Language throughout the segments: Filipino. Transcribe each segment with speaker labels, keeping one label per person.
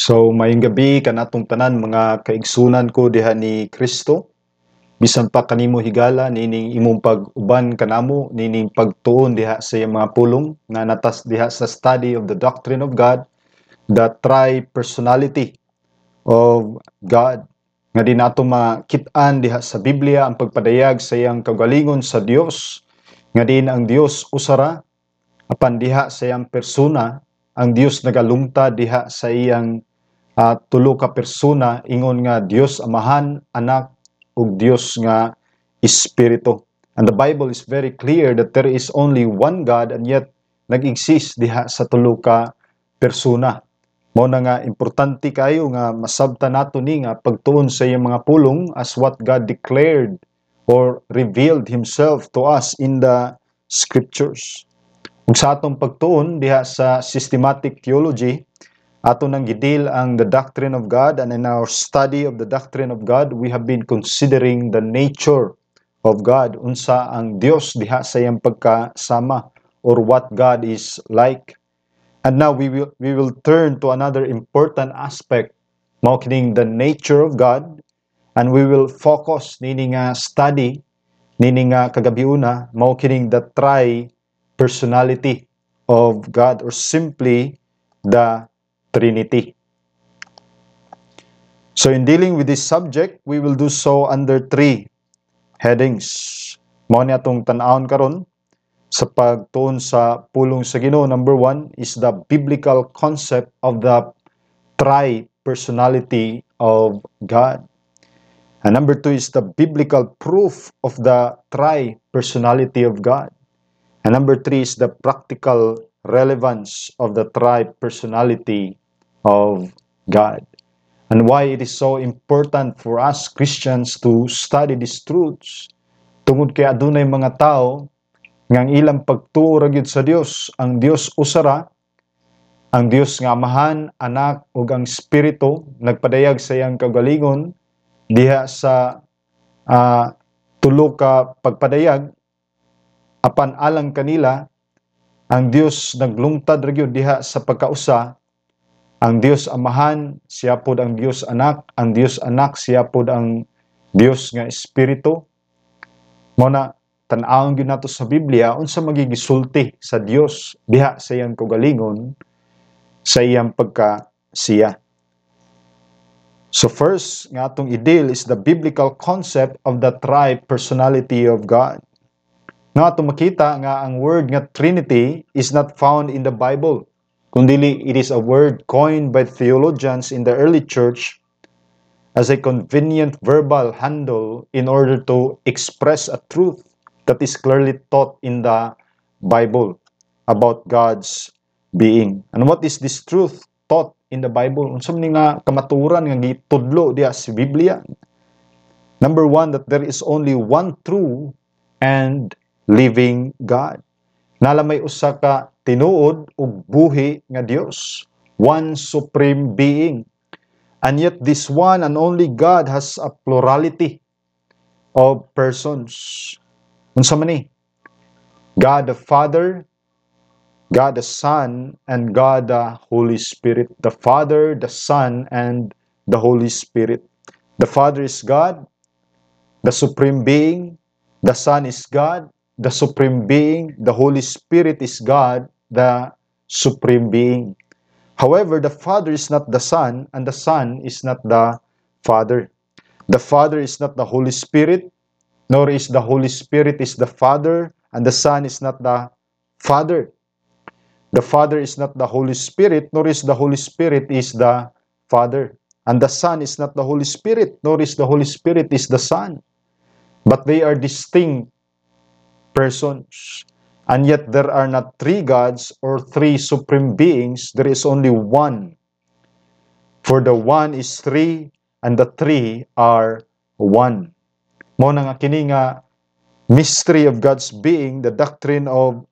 Speaker 1: So mayong gabi kanatong tanan mga kaigsunan ko diha ni Kristo. Bisan pa kanimo higala nining imong pag-uban kanamo nining pagtuon diha sa mga pulong nga natas diha sa study of the doctrine of God, the tri-personality of God. Nga di nato makit-an diha sa Biblia ang pagpadayag sa iyang kagalingon sa Dios nga din ang Dios usara apan diha sa iyang persona ang Dios nagalungta diha sa iyang uh, tulo ka persona ingon nga Dios Amahan, Anak ug Dios nga Espiritu. And the Bible is very clear that there is only one God and yet nag-exist diha sa tulo ka persona. Mo na nga importante kayo nga masabta nato ni nga pagtuon sa iyang mga pulong as what God declared or revealed himself to us in the scriptures. Ug sa atong pagtuon diha sa systematic theology, ato nang gidil ang the doctrine of God and in our study of the doctrine of God, we have been considering the nature of God, unsa ang Dios diha sa iyang pagkasama or what God is like. And now we will we will turn to another important aspect mao the nature of God and we will focus nini nga study nini nga kagabi una mao the tri personality of God or simply the Trinity. So in dealing with this subject, we will do so under three headings. Mao ni atong karon sa pagtuon sa pulong sa Ginoo. Number one is the biblical concept of the tri-personality of God. And number two is the biblical proof of the tri-personality of God. And number three is the practical relevance of the tri-personality of God. And why it is so important for us Christians to study these truths. Tungod kay adunay mga tao nga ang ilang pagtuo gyud sa Dios, ang Dios usara, ang Dios nga amahan, anak ug ang espiritu nagpadayag sa iyang kagalingon diha sa uh, tulo ka pagpadayag apan alang kanila ang Dios naglungtad ra gyud diha sa pagkausa ang Dios amahan siya pod ang Dios anak. Ang Dios anak siya pod ang Dios nga espiritu. Mo na tan-awon gyud nato sa Biblia unsa magigisulti sa Dios diha sa iyang kaugalingon sa iyang pagka siya So first nga atong i-deal is the biblical concept of the tri-personality of God. Nga atong makita nga ang word nga Trinity is not found in the Bible kundili it is a word coined by theologians in the early church as a convenient verbal handle in order to express a truth that is clearly taught in the Bible about God's being. And what is this truth taught in the Bible? Unsa nga kamaturan nga gitudlo diha sa Biblia? Number one, that there is only one true and living God. Nala may usa ka tinuod ug buhi nga Dios, one supreme being. And yet this one and only God has a plurality of persons. Unsa man ni? God the Father, God the Son, and God the Holy Spirit. The Father, the Son, and the Holy Spirit. The Father is God, the supreme being. The Son is God, the supreme being. The Holy Spirit is God, the supreme being. However, the Father is not the Son, and the Son is not the Father. The Father is not the Holy Spirit, nor is the Holy Spirit is the Father, and the Son is not the Father. The Father is not the Holy Spirit, nor is the Holy Spirit is the Father. And the Son is not the Holy Spirit, nor is the Holy Spirit is the Son. But they are distinct persons. And yet there are not three gods or three supreme beings, there is only one. For the one is three, and the three are one. Mo na nga kini nga mystery of God's being, the doctrine of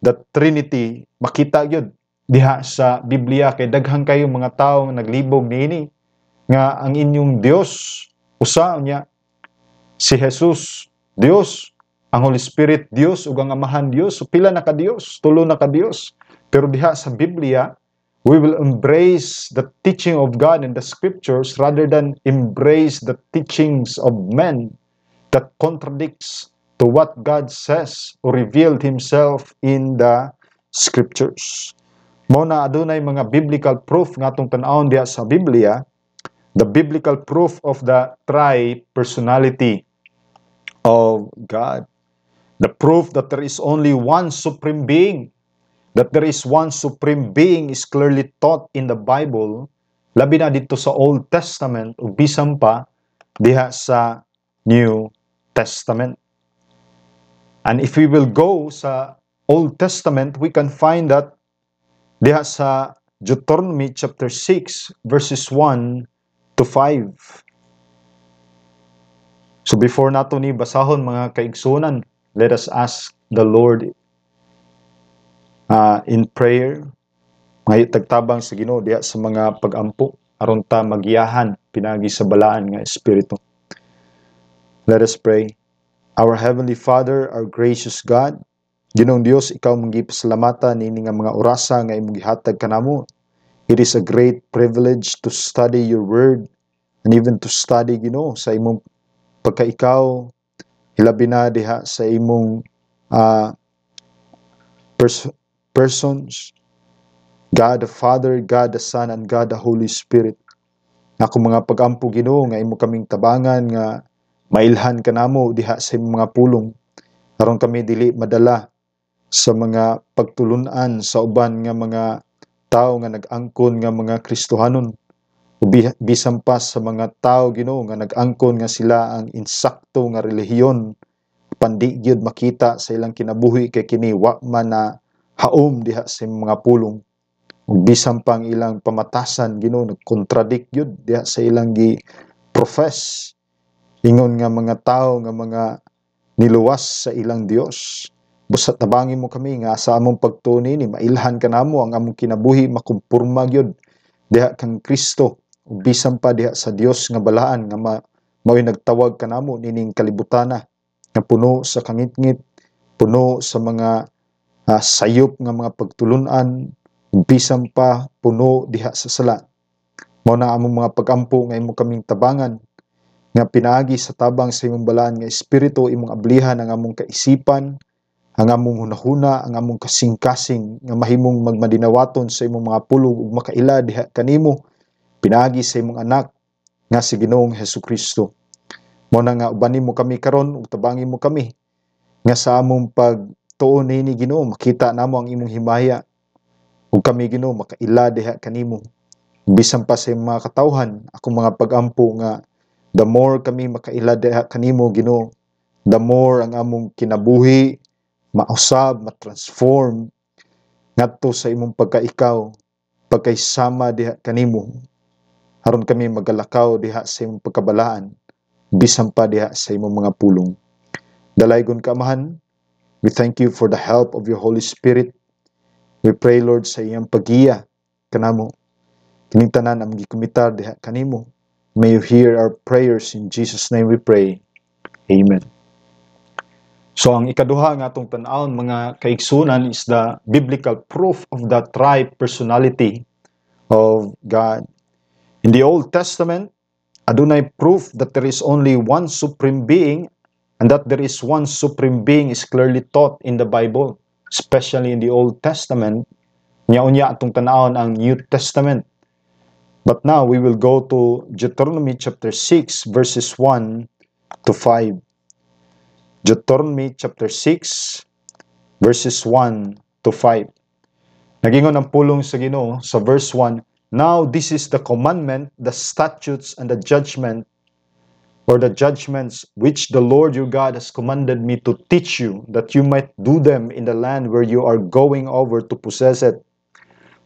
Speaker 1: the Trinity, makita gyud diha sa Biblia kay daghang kayo mga tawo nga naglibog niini nga ang inyong Dios usa niya si Jesus Dios ang Holy Spirit Dios ug ang Amahan Dios so pila na ka Dios tulo na ka Dios pero diha sa Biblia we will embrace the teaching of God in the scriptures rather than embrace the teachings of men that contradicts to what God says or revealed Himself in the scriptures. Mo na adunay mga biblical proof nga atong tan-awon diha sa Biblia, the biblical proof of the tri-personality of God. The proof that there is only one supreme being that there is one supreme being is clearly taught in the Bible, labi na dito sa Old Testament o bisan pa diha sa New Testament. And if we will go sa Old Testament, we can find that diha sa Deuteronomy chapter 6 verses 1 to 5. So before nato ni basahon mga kaigsunan, let us ask the Lord uh, in prayer. Ngayon tagtabang sa Ginoo diha sa mga pagampo. Aron ta magiyahan pinagi sa balaan nga espiritu. Let us pray. Our heavenly Father our gracious God Ginoong Dios ikaw mong gipasalamatan nini nga mga orasa nga imong gihatag kanamo It is a great privilege to study your word and even to study Ginoo sa imong pagkaikaw hilabi na diha sa imong uh, pers- persons, God the Father, God the Son, and God the Holy Spirit. Ako mga pagampo Ginoo nga imo kaming tabangan nga mailhan kanamo diha sa mga pulong. Aron kami dili madala sa mga pagtulunan sa uban nga mga tao nga nag-angkon nga mga Kristohanon bisan pa sa mga tao Ginoo nga nag-angkon nga sila ang insakto nga relihiyon. Pandi gyud makita sa ilang kinabuhi kay kini wa man na haom diha sa mga pulong. Bisan pang ilang pamatasan Ginoo nagkontradict yun diha sa ilang gi profess ingon nga mga tao nga mga niluwas sa ilang Dios busa tabangin mo kami nga sa among pagtuni ni mailhan kanamo ang among kinabuhi makumpurma gyud diha kang Kristo bisan pa diha sa Dios nga balaan nga ma mao'y nagtawag kanamo nining kalibutana nga puno sa kangitngit puno sa mga uh, sayop nga mga pagtulunan bisan pa puno diha sa sala. Mao na among mga pagampo nga imo kaming tabangan nga pinaagi sa tabang sa imong balaan nga espiritu imong ablihan ang among kaisipan ang among hunahuna ang among kasing-kasing nga mahimong magmadinawaton sa imong mga pulog ug makaila diha kanimo pinaagi sa imong anak nga si Ginoong Hesus Kristo. Mo na nga ubanin mo kami karon ug tabangin mo kami nga sa among pag tuon ni Ginoo makita namo ang imong himaya ug kami Ginoo makaila diha kanimo. Bisan pa sa mga katawhan ako mga pagampo nga the more kami makaila diha kanimo Ginoo the more ang among kinabuhi mausab matransform ngadto sa imong pagkaikaw pagkaysama diha kanimo aron kami magalakaw diha sa imong pagkabalaan bisan pa diha sa imong mga pulong dalaygon kamahan We thank you for the help of your Holy Spirit. We pray, Lord, sa iyang pagiya kanamo. Kining tanan ang gikumitar diha kanimo. May you hear our prayers in Jesus name we pray. Amen. So ang ikaduha nga atong tan-awon mga kaigsunan is the biblical proof of the tri-personality of God. In the Old Testament, adunay proof that there is only one supreme being and that there is one supreme being is clearly taught in the Bible, especially in the Old Testament. Nya-unya atong tanawon ang New Testament. But now we will go to Deuteronomy chapter 6 verses 1 to 5. Deuteronomy chapter 6 verses 1 to 5. Nagingon ang pulong sa Ginoo sa verse 1, Now this is the commandment, the statutes and the judgment or the judgments which the Lord your God has commanded me to teach you, that you might do them in the land where you are going over to possess it,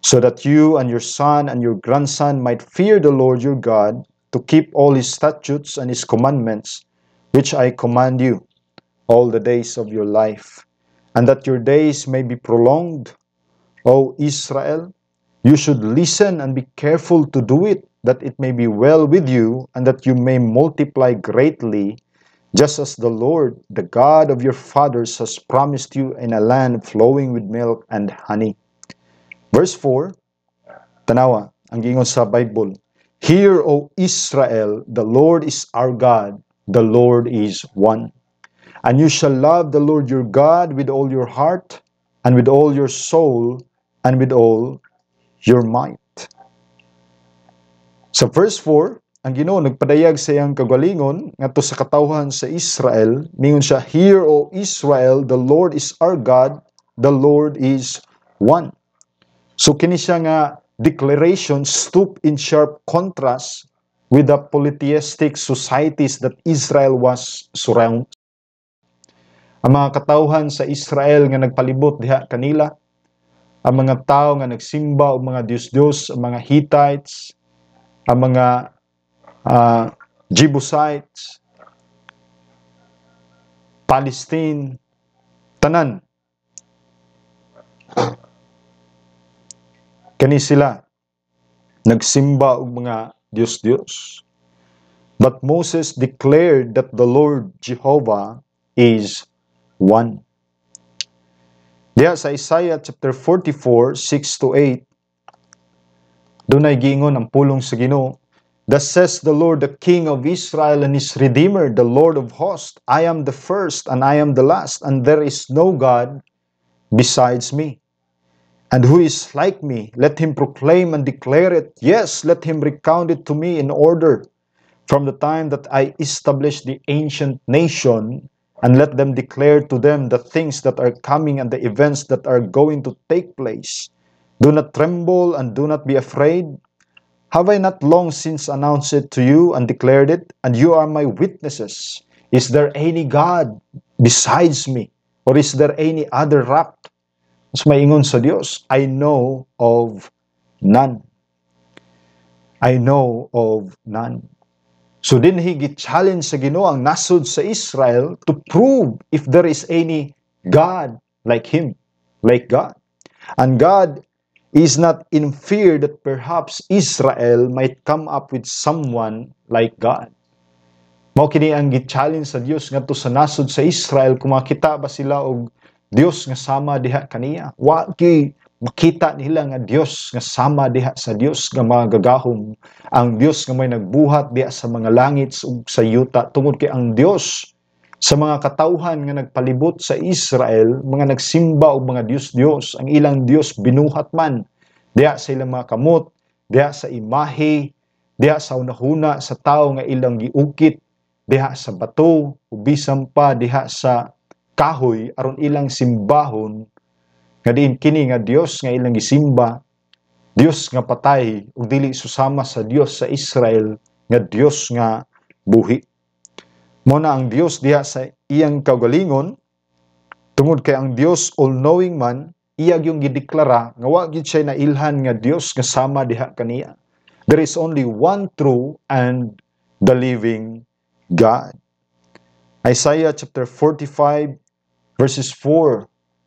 Speaker 1: so that you and your son and your grandson might fear the Lord your God, to keep all his statutes and his commandments, which I command you, all the days of your life, and that your days may be prolonged. O Israel, you should listen and be careful to do it that it may be well with you, and that you may multiply greatly, just as the Lord, the God of your fathers, has promised you in a land flowing with milk and honey. Verse 4 Tanawa, ang gingon sa Bible. Hear, O Israel, the Lord is our God, the Lord is one. And you shall love the Lord your God with all your heart, and with all your soul, and with all your might. Sa verse 4, ang Ginoo nagpadayag sa iyang kagalingon ngadto sa katawhan sa Israel, mingon siya, Hear, O Israel, the Lord is our God, the Lord is one. So kini siya nga declaration stood in sharp contrast with the polytheistic societies that Israel was surround. Ang mga katawhan sa Israel nga nagpalibot diha kanila, ang mga tao nga nagsimba og mga Dios-Dios, ang mga Hittites, ang mga uh, Jebusites, Palestine, tanan. Kani sila nagsimba og mga Dios-Dios. But Moses declared that the Lord Jehovah is one. Diya sa Isaiah chapter 44, 6 to 8, doon ay gingon ang pulong sa Ginoo. Thus says the Lord, the King of Israel and his Redeemer, the Lord of hosts, I am the first and I am the last, and there is no God besides me. And who is like me? Let him proclaim and declare it. Yes, let him recount it to me in order. From the time that I established the ancient nation, and let them declare to them the things that are coming and the events that are going to take place. Do not tremble and do not be afraid. Have I not long since announced it to you and declared it? And you are my witnesses. Is there any God besides me? Or is there any other rock? Mas maingon sa Dios, I know of none. I know of none. So din he challenge sa Ginoo ang nasod sa Israel to prove if there is any God like him, like God. And God is not in fear that perhaps Israel might come up with someone like God. Mao kini ang gi-challenge sa Dios ngadto sa nasod sa Israel kung makita ba sila og Dios nga sama diha kaniya. Wa makita nila nga Dios nga sama diha sa Dios nga mga gagahom. Ang Dios nga may nagbuhat diha sa mga langit ug sa yuta tungod kay ang Dios sa mga katawhan nga nagpalibot sa Israel, mga nagsimba og mga Dios-Dios, ang ilang Dios binuhat man diha sa ilang mga kamot, diha sa imahe, diha sa unahuna sa tao nga ilang giukit, diha sa bato, ubisan pa diha sa kahoy aron ilang simbahon nga diin kini nga Dios nga ilang gisimba Dios nga patay ug dili susama sa Dios sa Israel nga Dios nga buhi. Mo na ang Dios diha sa iyang kaugalingon tungod kay ang Dios all-knowing man iya yung gideklara nga wa gyud siya nailhan nga Dios nga sama diha kaniya. There is only one true and the living God. Isaiah chapter 45 verses 4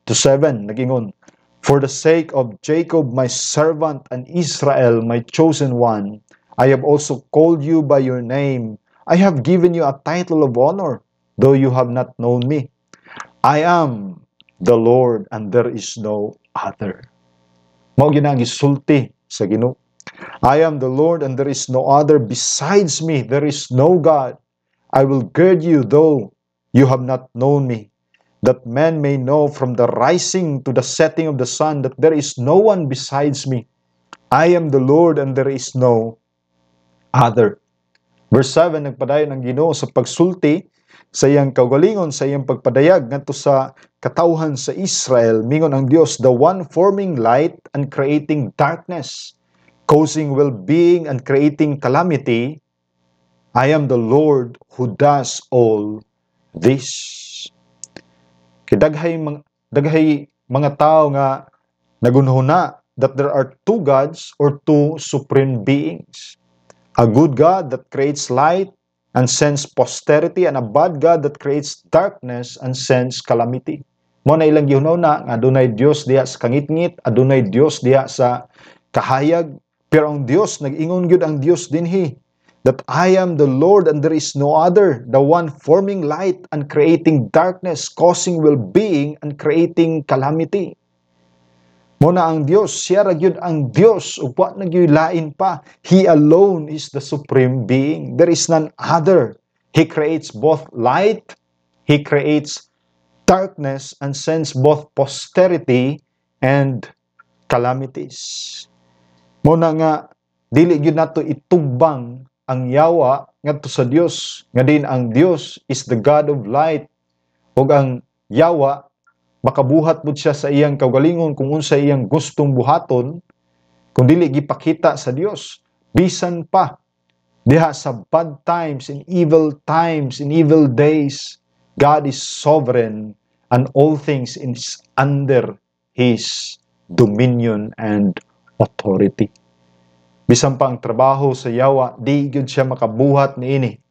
Speaker 1: to 7, nagingon, For the sake of Jacob my servant and Israel my chosen one, I have also called you by your name. I have given you a title of honor, though you have not known me. I am the Lord and there is no other. Mao sa Ginoo. I am the Lord and there is no other besides me. There is no God. I will gird you though you have not known me that men may know from the rising to the setting of the sun that there is no one besides me. I am the Lord and there is no other. Verse 7, nagpadayon ang Ginoo sa pagsulti sa iyang kaugalingon, sa iyang pagpadayag ngadto sa katawhan sa Israel, mingon ang Dios, the one forming light and creating darkness, causing well-being and creating calamity. I am the Lord who does all this. Kay daghay mga daghay mga tao nga nagunhuna that there are two gods or two supreme beings. A good God that creates light and sends posterity and a bad God that creates darkness and sends calamity. Mo na ilang gihunaw na nga adunay Dios diha sa kangitngit, adunay Dios diha sa kahayag, pero ang Dios nag-ingon gyud ang Dios dinhi that I am the Lord and there is no other, the one forming light and creating darkness, causing well-being and creating calamity. Mo na ang Dios, siya ra gyud ang Dios ug wa na gyud lain pa. He alone is the supreme being. There is none other. He creates both light, he creates darkness and sends both posterity and calamities. Mo na nga dili gyud nato itugbang ang yawa ngadto sa Dios nga din ang Dios is the God of light. Ug ang yawa makabuhat pud siya sa iyang kaugalingon kung unsa iyang gustong buhaton kung dili gipakita sa Dios bisan pa diha sa bad times in evil times in evil days God is sovereign and all things is under his dominion and authority bisan pa trabaho sa yawa di gyud siya makabuhat niini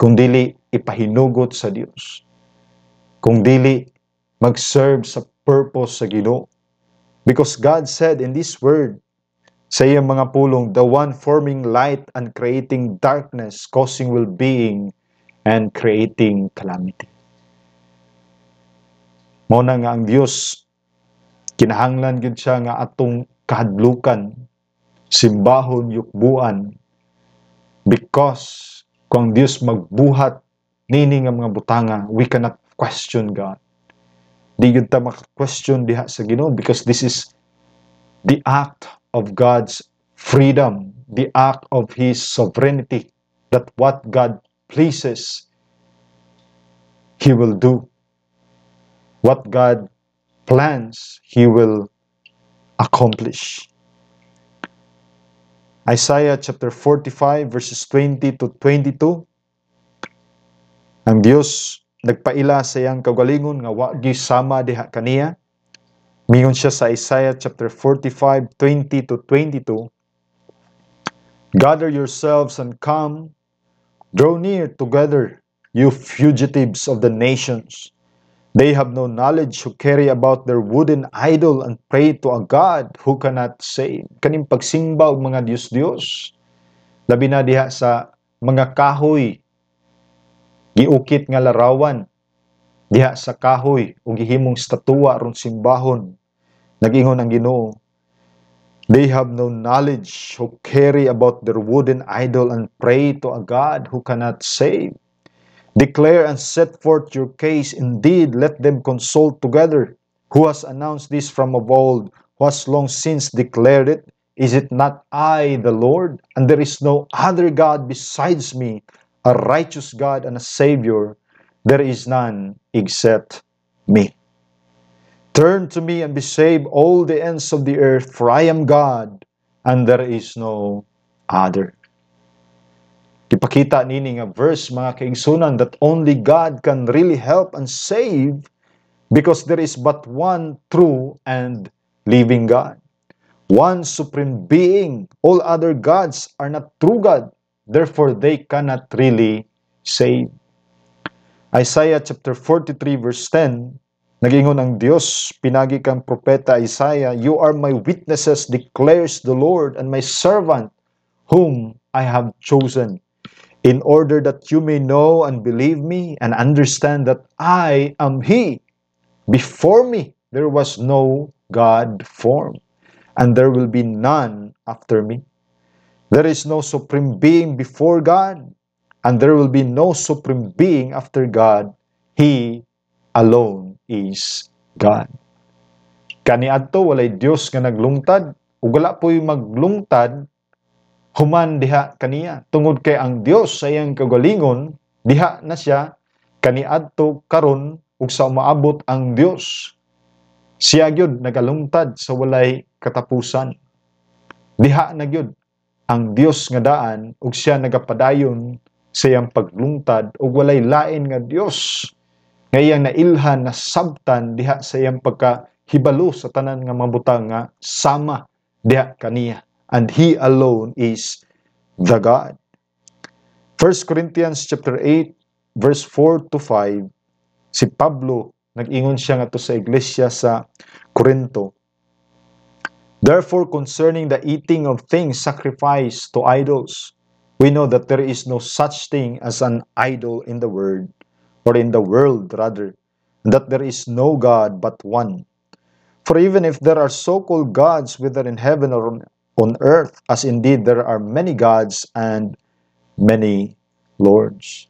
Speaker 1: kung dili ipahinugot sa Dios. Kung dili mag-serve sa purpose sa Ginoo. Because God said in this word sa iyang mga pulong the one forming light and creating darkness causing well-being and creating calamity. Mo na nga ang Dios kinahanglan gyud siya nga atong kahadlukan simbahon yukbuan. Because kung Dios magbuhat nini nga mga butanga we cannot question God. Di gyud ta maka-question diha sa Ginoo because this is the act of God's freedom the act of his sovereignty that what God pleases he will do. What God plans he will accomplish Isaiah chapter 45 verses 20 to 22. Ang Dios nagpaila sa iyang kagalingon nga wa gi sama diha kaniya. Mingon siya sa Isaiah chapter 45 20 to 22. Gather yourselves and come, draw near together, you fugitives of the nations. They have no knowledge who carry about their wooden idol and pray to a God who cannot save. Kaning pagsimba og mga Dios-Dios. Labi na diha sa mga kahoy. Giukit nga larawan. Diha sa kahoy ug gihimong statua ron simbahon. Nagingon ang Ginoo. They have no knowledge who carry about their wooden idol and pray to a God who cannot save. Declare and set forth your case. Indeed, let them consult together. Who has announced this from of old? Who has long since declared it? Is it not I, the Lord? And there is no other God besides me, a righteous God and a Savior. There is none except me. Turn to me and be saved, all the ends of the earth, for I am God, and there is no other. Ipakita nini nga verse mga kaigsunan that only God can really help and save because there is but one true and living God. One supreme being. All other gods are not true God. Therefore, they cannot really save. Isaiah chapter 43 verse 10, nagingon ang Dios, pinagi kang propeta Isaiah, You are my witnesses, declares the Lord, and my servant, whom I have chosen in order that you may know and believe me and understand that I am He. Before me there was no God formed, and there will be none after me. There is no supreme being before God, and there will be no supreme being after God. He alone is God. Kaniadto walay Dios nga naglungtad, ug wala po'y maglungtad human diha kaniya. Tungod kay ang Dios sa iyang kagalingon diha na siya kaniadto karon ug sa maabot ang Dios siya gyud nagalungtad sa walay katapusan. Diha na gyud ang Dios nga daan ug siya nagapadayon sa iyang paglungtad ug walay lain nga Dios nga iyang nailhan na sabtan diha sa iyang pagkahibalo sa tanan nga mga butang nga sama diha kaniya and He alone is the God. 1 Corinthians chapter 8 verse 4 to 5 si Pablo nag-ingon siya nga to sa iglesia sa Corinto. Therefore concerning the eating of things sacrificed to idols we know that there is no such thing as an idol in the word or in the world rather that there is no God but one For even if there are so-called gods, whether in heaven or on, on earth, as indeed there are many gods and many lords.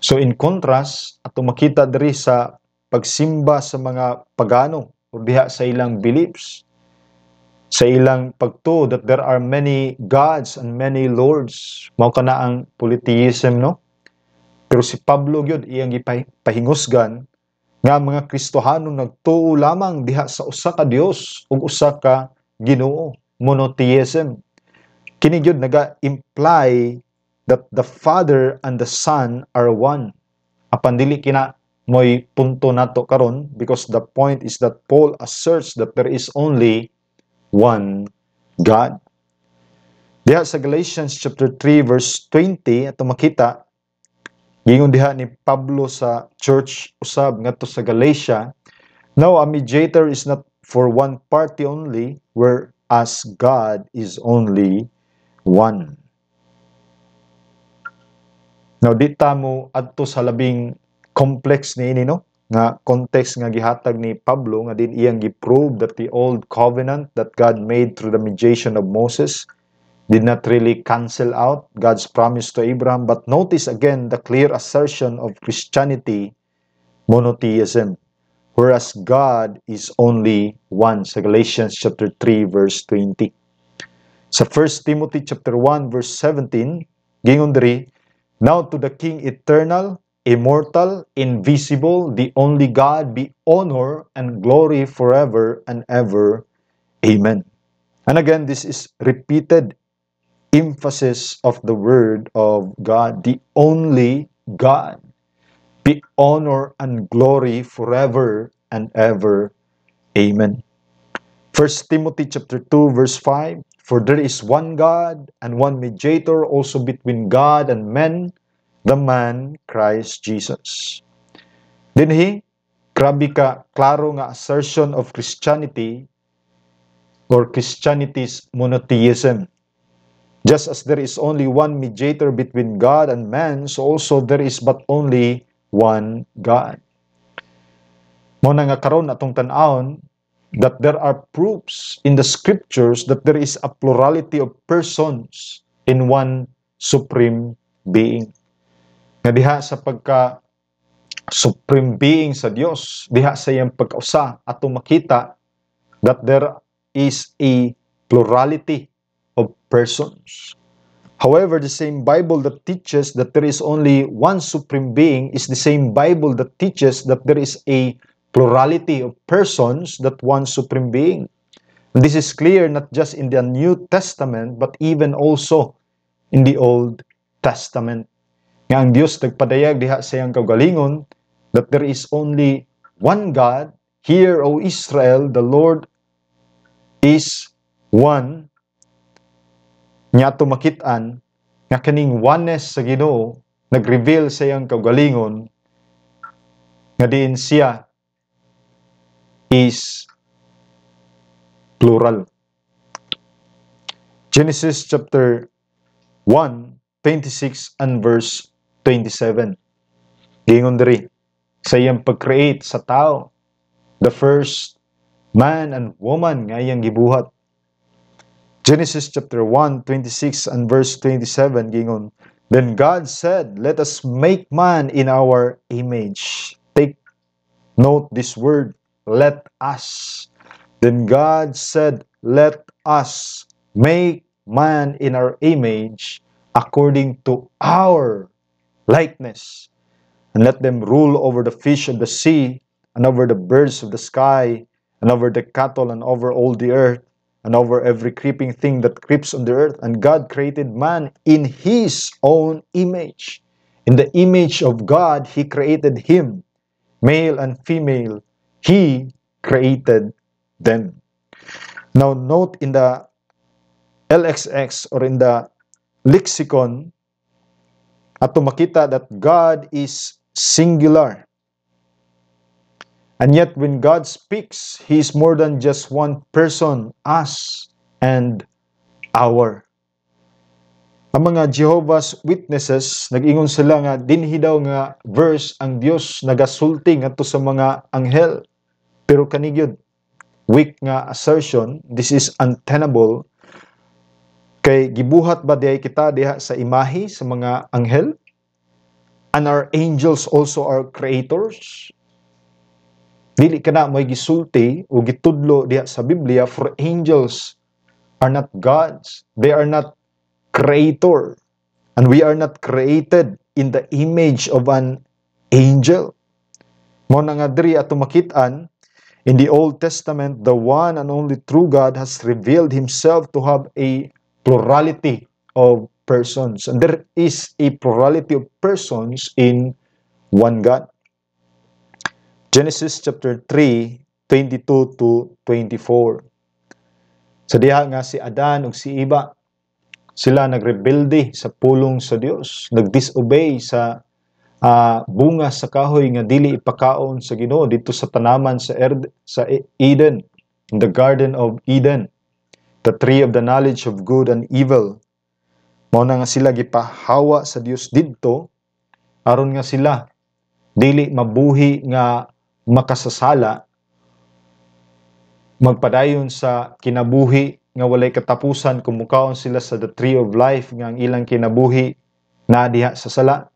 Speaker 1: So in contrast, ato makita diri sa pagsimba sa mga pagano o diha sa ilang beliefs, sa ilang pagto that there are many gods and many lords. Mao kana ang polytheism no? Pero si Pablo gyud iyang gipahingusgan nga mga Kristohano nagtuo lamang diha sa usa ka Dios ug usa ka Ginoo, monotheism. Kini gyud naga-imply that the Father and the Son are one. Apan dili kina moy punto nato karon because the point is that Paul asserts that there is only one God. Diha sa Galatians chapter 3 verse 20 ato makita Gingon diha ni Pablo sa church usab ngadto sa Galatia, Now a mediator is not for one party only, whereas God is only one. Now di ta mo adto sa labing complex ni ini no? Nga context nga gihatag ni Pablo nga din iyang giprove that the old covenant that God made through the mediation of Moses did not really cancel out God's promise to Abraham, but notice again the clear assertion of Christianity, monotheism, whereas God is only one. Sa Galatians chapter 3 verse 20. Sa 1 Timothy chapter 1 verse 17, gingon Now to the King eternal, immortal, invisible, the only God be honor and glory forever and ever. Amen. And again, this is repeated emphasis of the word of God, the only God, be honor and glory forever and ever. Amen. 1 Timothy chapter 2 verse 5 For there is one God and one mediator also between God and men, the man Christ Jesus. Dinhi, grabe ka klaro nga assertion of Christianity or Christianity's monotheism. Just as there is only one mediator between God and man, so also there is but only one God. Mo na nga karon atong tan-awon that there are proofs in the scriptures that there is a plurality of persons in one supreme being. Nga diha sa pagka supreme being sa Dios, diha sa iyang pagkausa atong makita that there is a plurality of persons. However, the same Bible that teaches that there is only one supreme being is the same Bible that teaches that there is a plurality of persons that one supreme being. This is clear not just in the New Testament but even also in the Old Testament. Nga ang Dios nagpadayag diha sa iyang kaugalingon that there is only one God. Here, O Israel, the Lord is one niya ato makitaan nga kaning oneness sa Ginoo nag-reveal sa iyang kaugalingon nga diin siya is plural. Genesis chapter 1, 26 and verse 27. Gingon diri sa iyang pag-create sa tao, the first man and woman nga iyang gibuhat Genesis chapter 1, 26 and verse 27, gingon, Then God said, Let us make man in our image. Take note this word, let us. Then God said, Let us make man in our image according to our likeness, and let them rule over the fish of the sea, and over the birds of the sky, and over the cattle, and over all the earth and over every creeping thing that creeps on the earth. And God created man in his own image. In the image of God, he created him. Male and female, he created them. Now, note in the LXX or in the lexicon, ato makita that God is singular. And yet, when God speaks, He is more than just one person, us and our. Ang mga Jehovah's Witnesses, nag-ingon sila nga, dinhi daw nga verse ang Dios nagasulti ngadto sa mga anghel. Pero kanigyod, weak nga assertion, this is untenable. Kay gibuhat ba diay kita diha sa imahe sa mga anghel? And our angels also are creators? Dili kana mo'y gisulti o gitudlo diha sa Biblia for angels are not gods. They are not creator. And we are not created in the image of an angel. Mo na nga diri ato makitaan in the Old Testament the one and only true God has revealed himself to have a plurality of persons and there is a plurality of persons in one God. Genesis chapter 3 22 to 24. Sa diha nga si Adan ug si Iba sila nagrebelde sa pulong sa Dios, nagdisobey sa uh, bunga sa kahoy nga dili ipakaon sa Ginoo dito sa tanaman sa Erd, sa e-, Eden, in the garden of Eden, the tree of the knowledge of good and evil. Mao na nga sila gipahawa sa Dios didto aron nga sila dili mabuhi nga makasasala magpadayon sa kinabuhi nga walay katapusan kung mukaon sila sa the tree of life nga ang ilang kinabuhi na diha sa sala.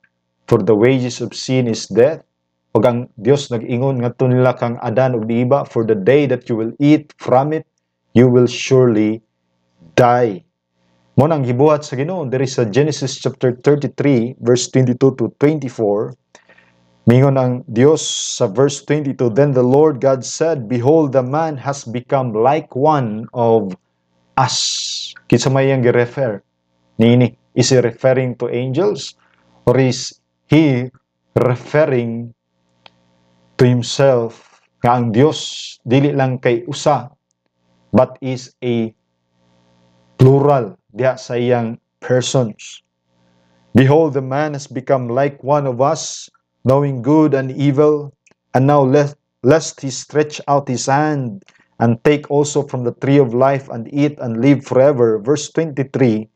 Speaker 1: For the wages of sin is death. Ug ang Dios nag-ingon ngadto nila kang Adan ug Eva for the day that you will eat from it you will surely die. Mo nang gibuhat sa Ginoo there is a Genesis chapter 33 verse 22 to 24 Mingon ang Dios sa verse 22, Then the Lord God said, Behold, the man has become like one of us. Kitsa may yang refer Nini, is he referring to angels? Or is he referring to himself nga ang Dios dili lang kay usa but is a plural diha sa iyang persons. Behold, the man has become like one of us, knowing good and evil, and now lest, lest he stretch out his hand and take also from the tree of life and eat and live forever. Verse 23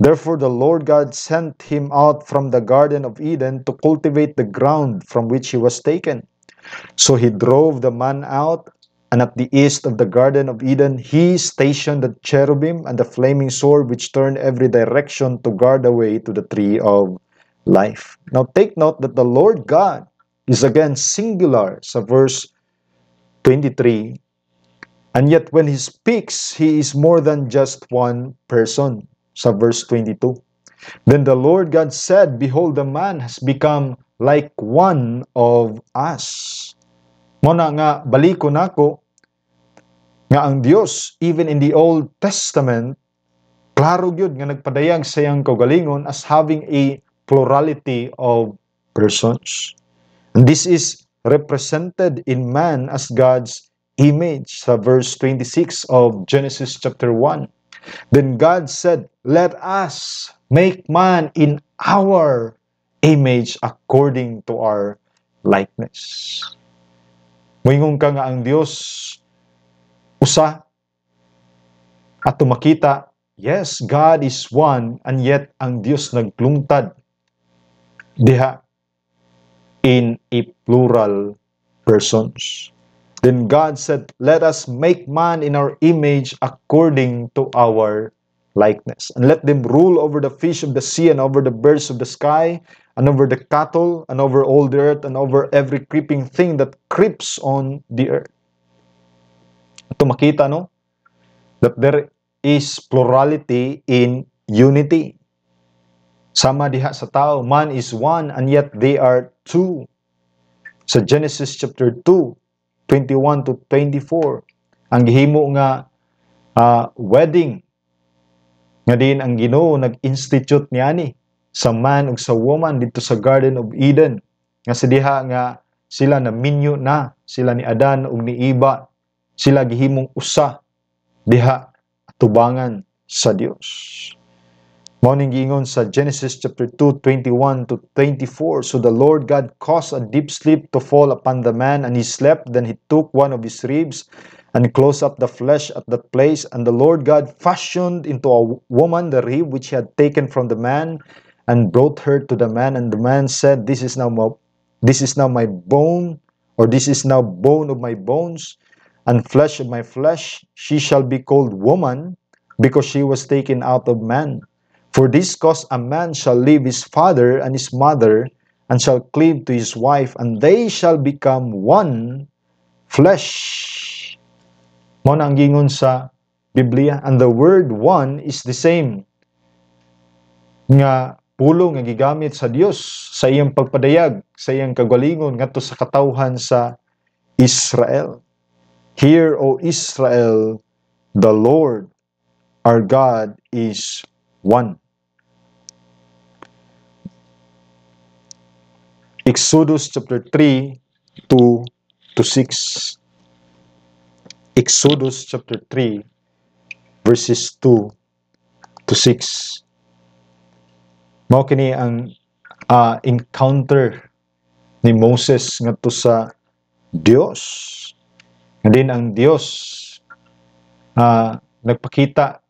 Speaker 1: Therefore the Lord God sent him out from the Garden of Eden to cultivate the ground from which he was taken. So he drove the man out, and at the east of the Garden of Eden he stationed the cherubim and the flaming sword which turned every direction to guard the way to the tree of life. Now take note that the Lord God is again singular sa verse 23 and yet when he speaks he is more than just one person sa verse 22 then the Lord God said behold the man has become like one of us. Mo na nga baliko nako nga ang Dios even in the Old Testament klaro gyud nga nagpadayag sa iyang kaugalingon as having a plurality of persons. And this is represented in man as God's image sa verse 26 of Genesis chapter 1. Then God said, Let us make man in our image according to our likeness. Moingon ka nga ang Dios usa at tumakita, yes, God is one and yet ang Dios naglungtad diha in a plural persons. Then God said, Let us make man in our image according to our likeness. And let them rule over the fish of the sea and over the birds of the sky and over the cattle and over all the earth and over every creeping thing that creeps on the earth. Ito makita, no? That there is plurality in unity. Sama diha sa tao, man is one and yet they are two. Sa Genesis chapter 2, 21 to 24, ang gihimo nga uh, wedding nga din ang Ginoo nag-institute niani sa man ug sa woman dito sa Garden of Eden nga sa diha nga sila na minyo na sila ni Adan ug ni Eva sila gihimong usa diha tubangan sa Dios. Morning gingon sa Genesis chapter 2, 21 to 24. So the Lord God caused a deep sleep to fall upon the man, and he slept. Then he took one of his ribs and closed up the flesh at that place. And the Lord God fashioned into a woman the rib which he had taken from the man, and brought her to the man. And the man said, This is now my, this is now my bone, or this is now bone of my bones. and flesh of my flesh. She shall be called woman, because she was taken out of man. For this cause a man shall leave his father and his mother, and shall cleave to his wife, and they shall become one flesh. Mo ang gingon sa Biblia, and the word one is the same nga pulong nga gigamit sa Dios sa iyang pagpadayag sa iyang kagalingon ngadto sa katawhan sa Israel. Hear, O Israel, the Lord our God is one. Exodus chapter 3, 2 to 6. Exodus chapter 3, verses 2 to 6. Mao kini ang uh, encounter ni Moses ngadto sa Dios. Nga din ang Dios uh, nagpakita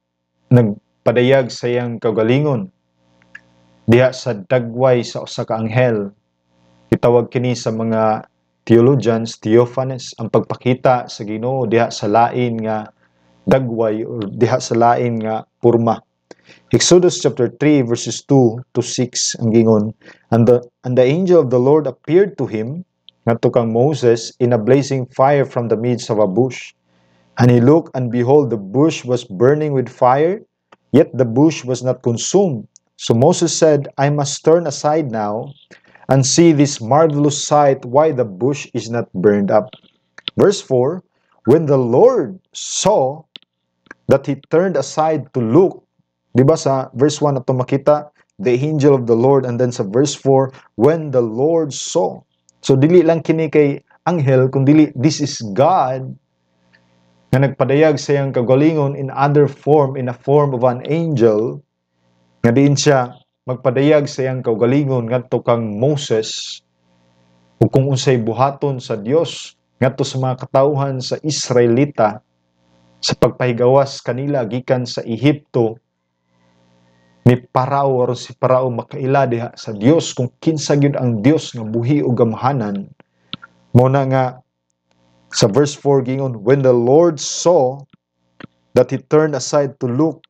Speaker 1: nagpadayag sa iyang kagalingon diha sa dagway sa usa ka anghel Itawag kini sa mga theologians, theophanes, ang pagpakita sa Ginoo diha sa lain nga dagway or diha sa lain nga purma. Exodus chapter 3 verses 2 to 6 ang gingon, and the and the angel of the Lord appeared to him ngadto kang Moses in a blazing fire from the midst of a bush. And he looked, and behold, the bush was burning with fire, yet the bush was not consumed. So Moses said, I must turn aside now and see this marvelous sight, why the bush is not burned up. Verse 4 When the Lord saw that he turned aside to look, di ba sa verse 1 na makita, the angel of the Lord, and then sa verse 4, when the Lord saw. So, dili lang kini kay anghel, kundi this is God na nagpadayag sa iyang kagalingon in other form, in a form of an angel, nga siya magpadayag sa iyang kaugalingon ngadto kang Moses. Ug kung unsay buhaton sa Dios ngadto sa mga katawhan sa Israelita sa pagpahigawas kanila gikan sa Ehipto ni Parao aron si Parao makaila diha sa Dios kung kinsa gyud ang Dios nga buhi ug gamhanan mo na nga sa verse 4 gingon when the Lord saw that he turned aside to look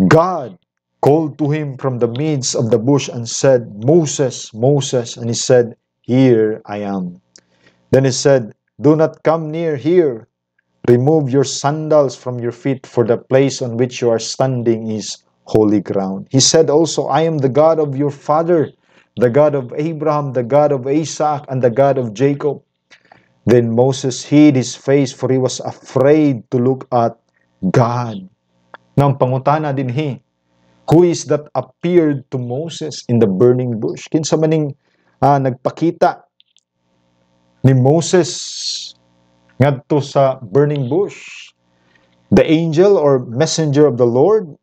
Speaker 1: God called to him from the midst of the bush and said, Moses, Moses. And he said, Here I am. Then he said, Do not come near here. Remove your sandals from your feet, for the place on which you are standing is holy ground. He said also, I am the God of your father, the God of Abraham, the God of Isaac, and the God of Jacob. Then Moses hid his face, for he was afraid to look at God. Nang pangutana din he, who is that appeared to Moses in the burning bush. Kinsa maning uh, nagpakita ni Moses ngadto sa burning bush. The angel or messenger of the Lord,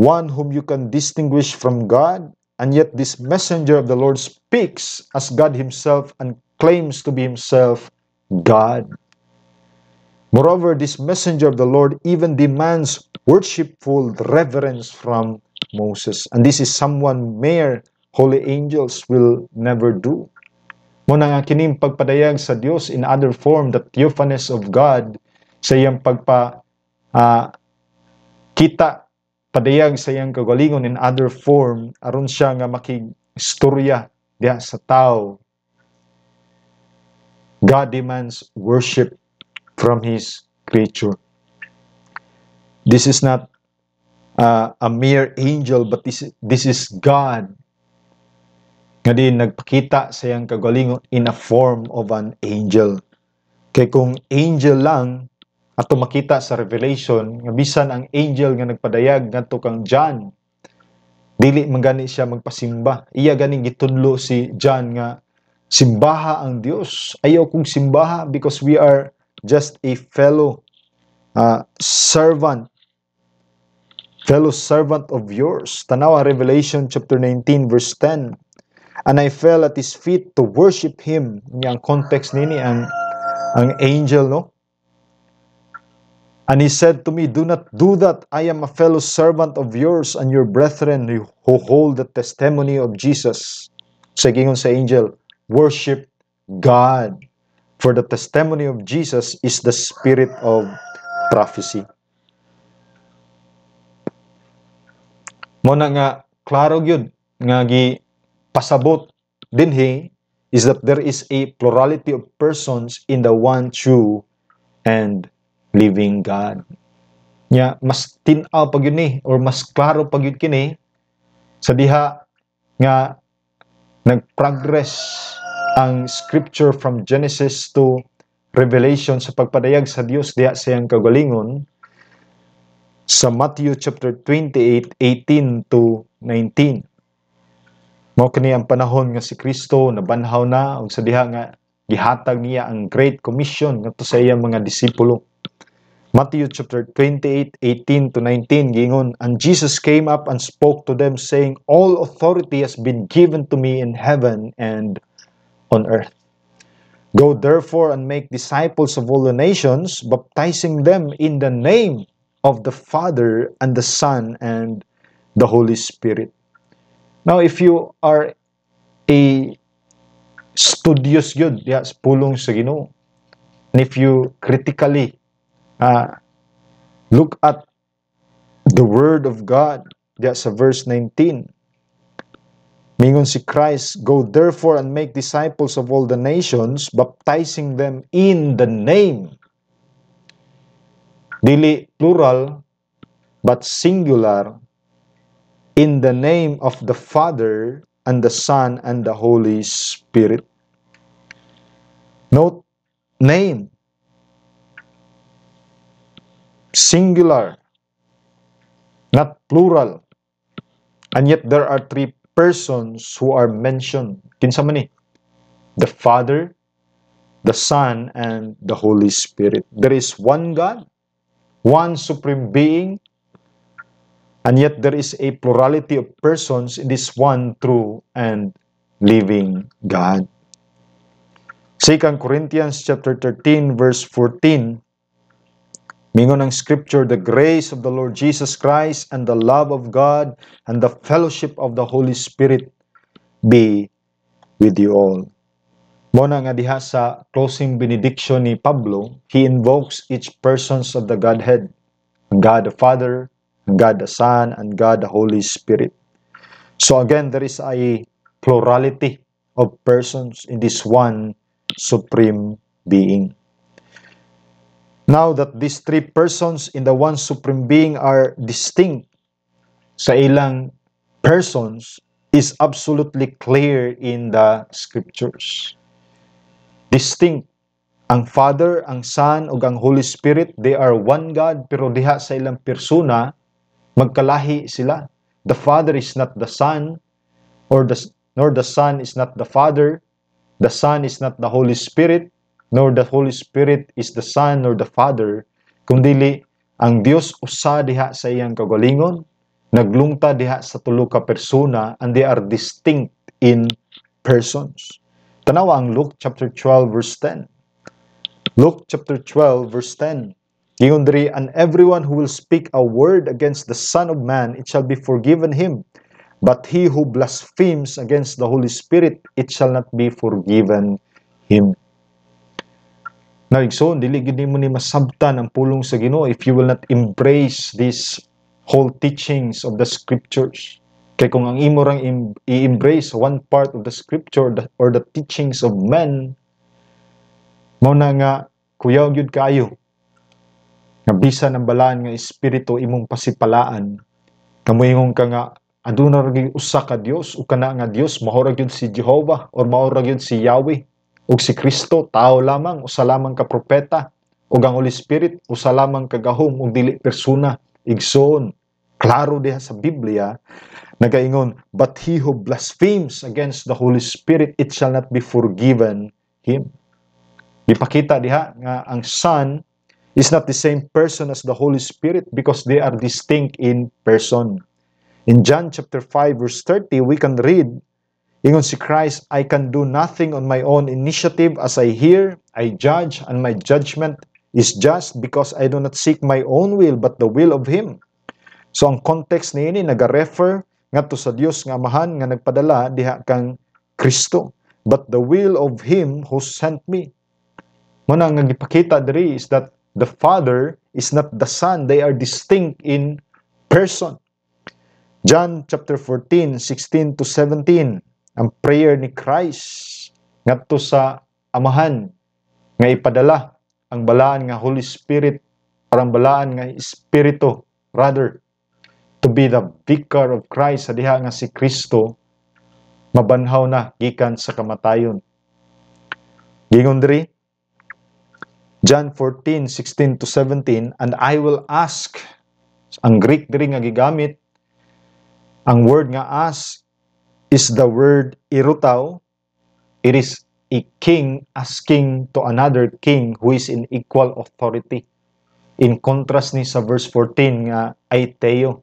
Speaker 1: one whom you can distinguish from God, and yet this messenger of the Lord speaks as God himself and claims to be himself God. Moreover, this messenger of the Lord even demands worshipful reverence from Moses. And this is someone mere holy angels will never do. Muna nga kining pagpadayag sa Dios in other form, the theophanes of God, sa iyang pagpa uh, kita padayag sa iyang kagalingon in other form aron siya nga makigstorya diha sa tao. God demands worship from His creature. This is not uh, a mere angel, but this, this is God. Nga din nagpakita sa iyang kagalingon in a form of an angel. Kay kung angel lang, ato makita sa Revelation, nga bisan ang angel nga nagpadayag ngadto kang John, dili man gani siya magpasimba. Iya ganing gitudlo si John nga simbaha ang Dios. Ayaw kong simbaha because we are just a fellow uh, servant fellow servant of yours. Tanawa Revelation chapter 19 verse 10. And I fell at his feet to worship him. Yang context nini ang ang angel no. And he said to me, Do not do that. I am a fellow servant of yours and your brethren who hold the testimony of Jesus. Sa sa angel, worship God. For the testimony of Jesus is the spirit of prophecy. Mo na nga klaro gyud nga gi pasabot dinhi is that there is a plurality of persons in the one true and living God. Nya mas tin-aw pag yun ni or mas klaro pag yun kini sa diha nga nag-progress ang scripture from Genesis to Revelation sa pagpadayag sa Dios diha sa iyang kagalingon sa Matthew chapter 28, 18 to 19. Mao kini ang panahon nga si Kristo nabanhaw na ug sa diha nga gihatag niya ang Great Commission ngadto sa iyang mga disipulo. Matthew chapter 28, 18 to 19, gingon, And Jesus came up and spoke to them, saying, All authority has been given to me in heaven and on earth. Go therefore and make disciples of all the nations, baptizing them in the name of the Father and the Son and the Holy Spirit. Now, if you are a studious yun, yeah, pulong sa Ginoo, and if you critically uh, look at the Word of God, yeah, sa verse 19, Mingon si Christ, Go therefore and make disciples of all the nations, baptizing them in the name. Dili plural, but singular, in the name of the Father and the Son and the Holy Spirit. Note, name. Singular, not plural. And yet there are three persons who are mentioned. Kinsa man ni? The Father, the Son, and the Holy Spirit. There is one God, one supreme being, and yet there is a plurality of persons in this one true and living God. 2 Corinthians chapter 13 verse 14 Mingon ang scripture, the grace of the Lord Jesus Christ and the love of God and the fellowship of the Holy Spirit be with you all. Muna nga diha sa closing benediction ni Pablo, he invokes each persons of the Godhead, God the Father, God the Son, and God the Holy Spirit. So again, there is a plurality of persons in this one supreme being. Now that these three persons in the one supreme being are distinct sa ilang persons is absolutely clear in the scriptures. Distinct ang Father, ang Son, ug ang Holy Spirit, they are one God pero diha sa ilang persona magkalahi sila. The Father is not the Son or the nor the Son is not the Father. The Son is not the Holy Spirit nor the Holy Spirit is the Son nor the Father, kundili ang Dios usa diha sa iyang kagalingon, naglungta diha sa tulo ka persona and they are distinct in persons. Tanawa ang Luke chapter 12 verse 10. Luke chapter 12 verse 10. Gingon and everyone who will speak a word against the Son of Man, it shall be forgiven him. But he who blasphemes against the Holy Spirit, it shall not be forgiven him. Now, igsoon, dili gid mo ni masabtan ang pulong sa Ginoo if you will not embrace these whole teachings of the scriptures. Kay kung ang imo rang i-embrace one part of the scripture or the teachings of men, mo na nga kuyaw gyud kayo nga bisan ang balaan nga espiritu imong pasipalaan. Kamoingon ka nga aduna ra usa ka Dios o kana nga Dios mahora gyud si Jehovah or mahora gyud si Yahweh ug si Kristo tao lamang usa lamang ka propeta. Ug ang Holy Spirit usa lamang ka gahom ug dili persona igsoon. Klaro diha sa Biblia nagaingon but he who blasphemes against the Holy Spirit it shall not be forgiven him. Gipakita diha nga ang Son is not the same person as the Holy Spirit because they are distinct in person. In John chapter 5 verse 30, we can read, Ingon si Christ, I can do nothing on my own initiative as I hear, I judge, and my judgment is just because I do not seek my own will but the will of Him. So ang context ni ini nagarefer ngadto sa Dios nga amahan nga nagpadala diha kang Kristo, but the will of Him who sent me. Mo na nga gipakita diri is that the Father is not the Son, they are distinct in person. John chapter 14, 16 to 17, ang prayer ni Christ ngadto sa Amahan nga ipadala ang balaan nga Holy Spirit parang balaan nga Espiritu rather to be the vicar of Christ sa diha nga si Kristo mabanhaw na gikan sa kamatayon. Gingon diri John 14, 16 to 17, and I will ask, ang Greek diri nga gigamit, ang word nga ask is the word irutaw. It is a king asking to another king who is in equal authority. In contrast ni sa verse 14 nga aiteo,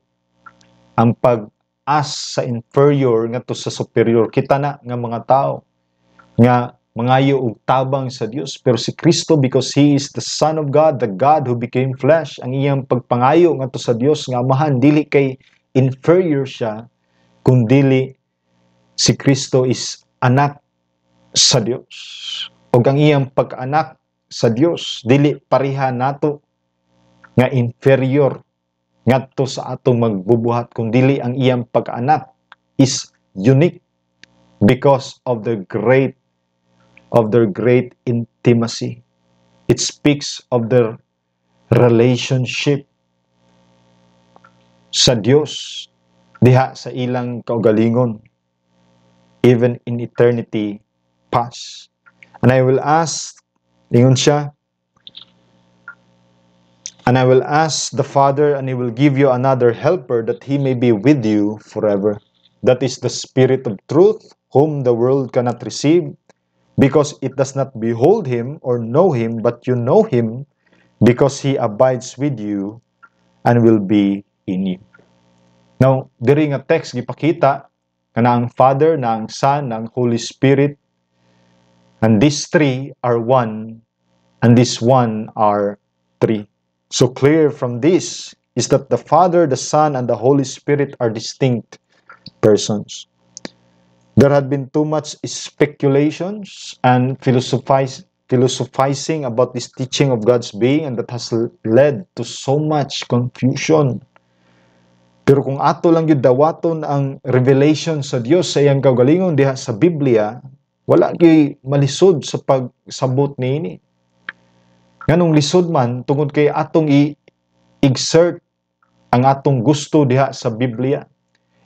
Speaker 1: ang pag-ask sa inferior nga to sa superior. Kita na nga mga tao nga mangayo og tabang sa Dios pero si Kristo because he is the son of God the God who became flesh ang iyang pagpangayo ngadto sa Dios nga amahan dili kay inferior siya kun si Kristo is anak sa Dios ug ang iyang pag-anak sa Dios dili pareha nato nga inferior ngadto sa atong magbubuhat kung dili ang iyang pag-anak is unique because of the great of their great intimacy. It speaks of their relationship sa Dios diha sa ilang kaugalingon even in eternity past. And I will ask, lingon siya, And I will ask the Father, and He will give you another helper that He may be with you forever. That is the Spirit of truth, whom the world cannot receive, because it does not behold him or know him, but you know him because he abides with you and will be in you. Now, diri nga text gipakita na ang Father, na ang Son, na ang Holy Spirit, and these three are one, and this one are three. So clear from this is that the Father, the Son, and the Holy Spirit are distinct persons. There had been too much speculations and philosophizing about this teaching of God's being and that has led to so much confusion. Pero kung ato lang yun dawaton ang revelation sa Dios sa iyang kaugalingon diha sa Biblia, wala gyud malisod sa pagsabot niini. Nganong lisod man tungod kay atong i-exert ang atong gusto diha sa Biblia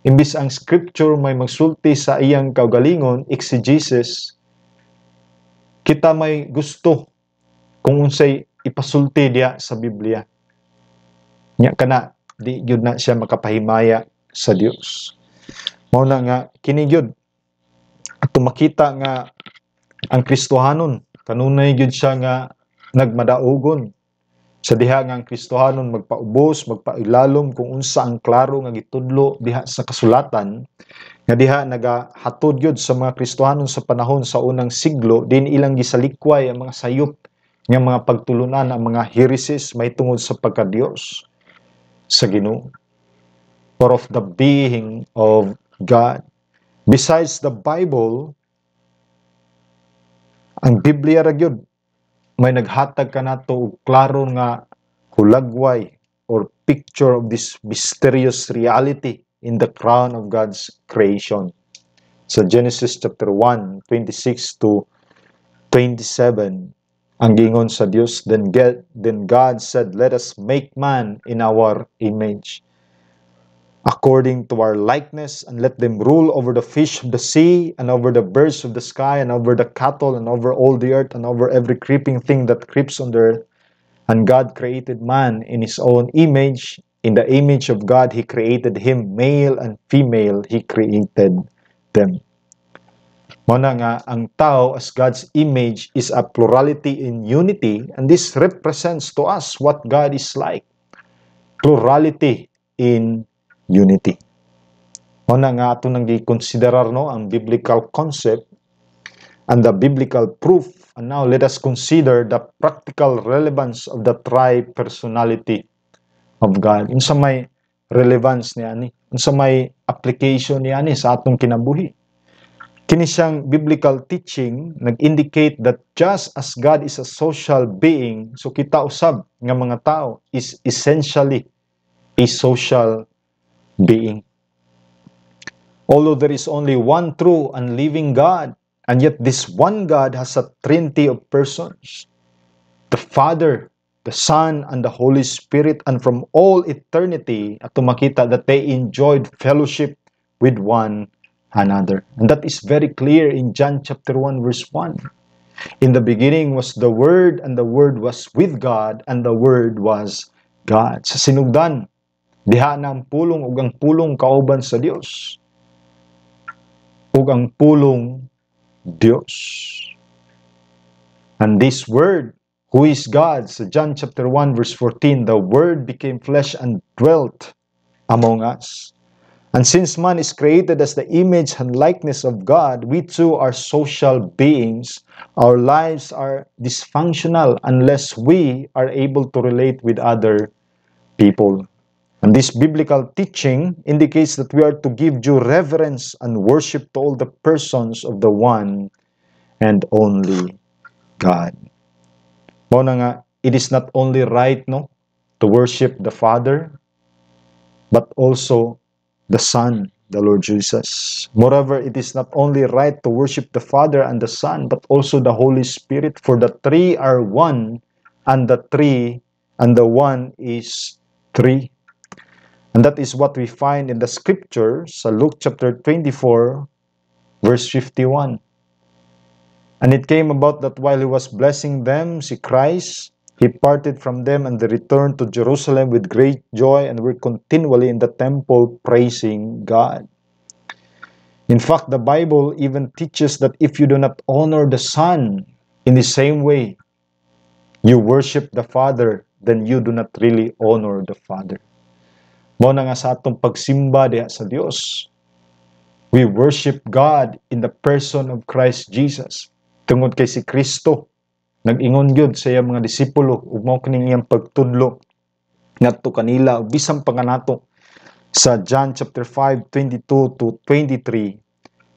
Speaker 1: Imbis ang scripture may magsulti sa iyang kaugalingon, exegesis, kita may gusto kung unsay ipasulti diya sa Biblia. Nya kana di gyud na siya makapahimaya sa Dios. Mao na nga kini gyud ato makita nga ang Kristohanon. Kanunay gyud siya nga nagmadaugon. Sa diha nga ang Kristohanon magpaubos, magpailalom kung unsa ang klaro nga gitudlo diha sa kasulatan nga diha nagahatod gyud sa mga Kristohanon sa panahon sa unang siglo din ilang gisalikway ang mga sayop nga mga pagtulunan ang mga heresies may tungod sa pagka-Dios sa Ginoo or of the being of God. Besides the Bible, ang Biblia ra gyud may naghatag ka nato og klaro nga hulagway or picture of this mysterious reality in the crown of God's creation. So Genesis chapter 1, 26 to 27, ang gingon sa Dios, then, get, then God said, Let us make man in our image according to our likeness, and let them rule over the fish of the sea, and over the birds of the sky, and over the cattle, and over all the earth, and over every creeping thing that creeps on the earth. And God created man in his own image. In the image of God, he created him, male and female, he created them. Muna nga, ang tao as God's image is a plurality in unity, and this represents to us what God is like. Plurality in unity. Una nga ato nang gikonsiderar no ang biblical concept and the biblical proof. And now let us consider the practical relevance of the tri-personality of God. Unsa may relevance niya ni? Unsa may application niya ni sa atong kinabuhi? Kini siyang biblical teaching nag-indicate that just as God is a social being, so kita usab nga mga tao is essentially a social being. Although there is only one true and living God, and yet this one God has a trinity of persons. The Father, the Son, and the Holy Spirit, and from all eternity, at tumakita that they enjoyed fellowship with one another. And that is very clear in John chapter 1 verse 1. In the beginning was the Word, and the Word was with God, and the Word was God. Sa sinugdan, diha na ang pulong ug ang pulong kauban sa Dios. Ug ang pulong Dios. And this Word, who is God, sa John chapter 1 verse 14, the Word became flesh and dwelt among us. And since man is created as the image and likeness of God, we too are social beings. Our lives are dysfunctional unless we are able to relate with other people. And this biblical teaching indicates that we are to give due reverence and worship to all the persons of the one and only God. Nga, it is not only right no to worship the Father, but also the Son, the Lord Jesus. Moreover, it is not only right to worship the Father and the Son, but also the Holy Spirit, for the three are one, and the three and the one is three. And that is what we find in the scripture, Luke chapter 24, verse 51. And it came about that while he was blessing them, si Christ, he parted from them and they returned to Jerusalem with great joy and were continually in the temple praising God. In fact, the Bible even teaches that if you do not honor the Son in the same way you worship the Father, then you do not really honor the Father. Mo na nga sa atong pagsimba diha sa Dios. We worship God in the person of Christ Jesus. Tungod kay si Kristo Nag-ingon gyud sa iyang mga disipulo ug mao kining iyang pagtudlo ngadto kanila ug bisan pa kanato sa John chapter 5 22 to 23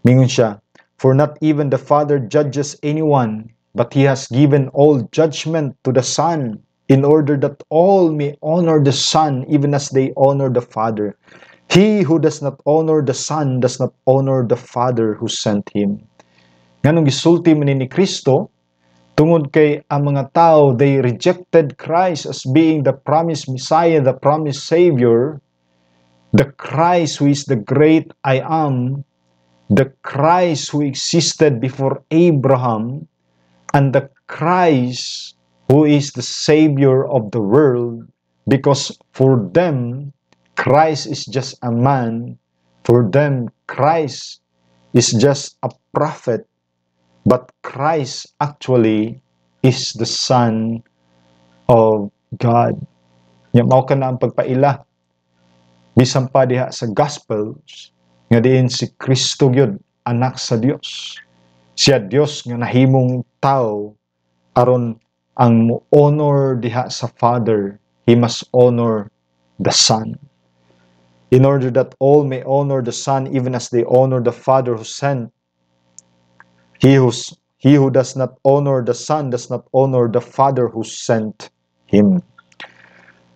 Speaker 1: mingon siya for not even the father judges anyone but he has given all judgment to the son in order that all may honor the son even as they honor the father. He who does not honor the son does not honor the father who sent him. Nganong gisulti man ni Kristo Tungod kay ang mga tao, they rejected Christ as being the promised Messiah, the promised Savior, the Christ who is the great I am, the Christ who existed before Abraham, and the Christ who is the Savior of the world, because for them, Christ is just a man. For them, Christ is just a prophet But Christ actually is the Son of God. Nga mao ka na ang pagpaila. Bisan pa diha sa Gospels, nga diin si Kristo gyud anak sa Dios. Siya Dios nga nahimong tao aron ang honor diha sa Father, he must honor the Son. In order that all may honor the Son even as they honor the Father who sent He, who's, he who does not honor the Son does not honor the Father who sent him.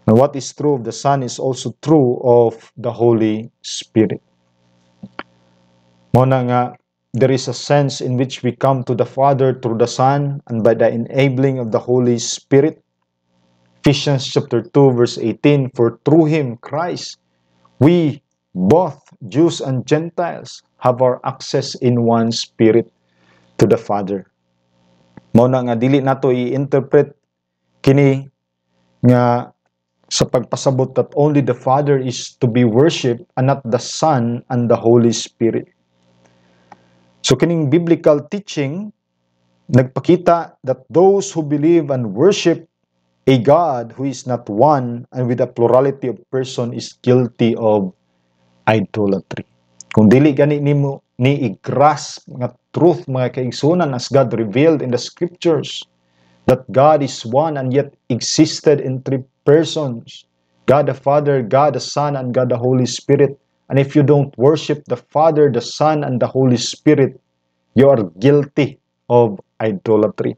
Speaker 1: And what is true of the Son is also true of the Holy Spirit. Muna nga, there is a sense in which we come to the Father through the Son and by the enabling of the Holy Spirit. Ephesians chapter 2 verse 18, For through Him, Christ, we, both Jews and Gentiles, have our access in one Spirit to the Father. Mao na nga dili nato i-interpret kini nga sa pagpasabot that only the Father is to be worshipped and not the Son and the Holy Spirit. So kining biblical teaching nagpakita that those who believe and worship a God who is not one and with a plurality of person is guilty of idolatry. Kung dili gani nimo ni i-grasp nga truth mga kaigsunan as God revealed in the scriptures that God is one and yet existed in three persons God the Father, God the Son, and God the Holy Spirit. And if you don't worship the Father, the Son, and the Holy Spirit, You are guilty of idolatry.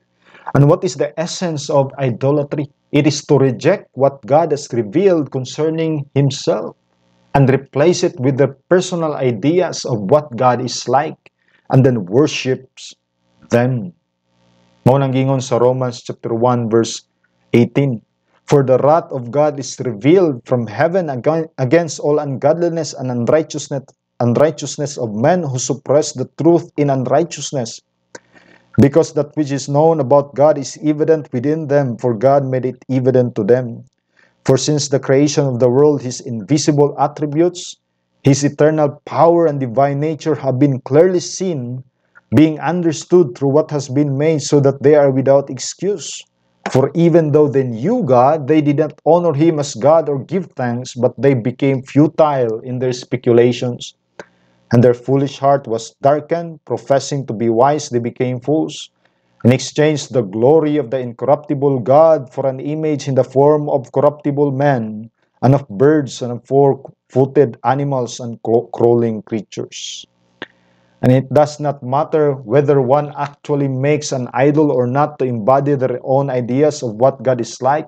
Speaker 1: And what is the essence of idolatry? It is to reject what God has revealed concerning Himself and replace it with the personal ideas of what God is like and then worships them. Mao nang gingon sa Romans chapter 1 verse 18. For the wrath of God is revealed from heaven against all ungodliness and unrighteousness unrighteousness of men who suppress the truth in unrighteousness. Because that which is known about God is evident within them, for God made it evident to them. For since the creation of the world, his invisible attributes, his eternal power and divine nature have been clearly seen, being understood through what has been made, so that they are without excuse. For even though they knew God, they did not honor him as God or give thanks, but they became futile in their speculations. And their foolish heart was darkened, professing to be wise, they became fools and exchanged the glory of the incorruptible God for an image in the form of corruptible men, and of birds, and of four-footed animals, and crawling creatures. And it does not matter whether one actually makes an idol or not to embody their own ideas of what God is like,